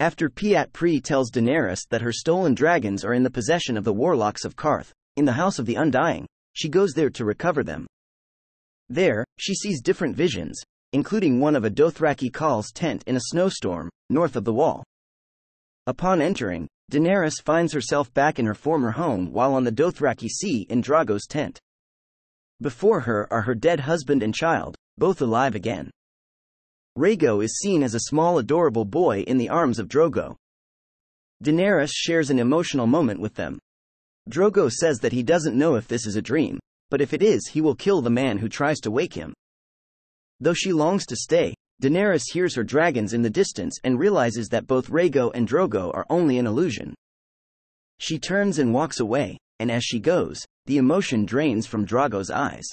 After Pyat Pree tells Daenerys that her stolen dragons are in the possession of the warlocks of Qarth, in the House of the Undying, she goes there to recover them. There, she sees different visions, including one of a Dothraki Khal's tent in a snowstorm, north of the wall. Upon entering, Daenerys finds herself back in her former home while on the Dothraki Sea in Drogo's tent. Before her are her dead husband and child, both alive again. Rhaego is seen as a small adorable boy in the arms of Drogo. Daenerys shares an emotional moment with them. Drogo says that he doesn't know if this is a dream, but if it is, he will kill the man who tries to wake him. Though she longs to stay, Daenerys hears her dragons in the distance and realizes that both Rhaego and Drogo are only an illusion. She turns and walks away, and as she goes, the emotion drains from Drogo's eyes.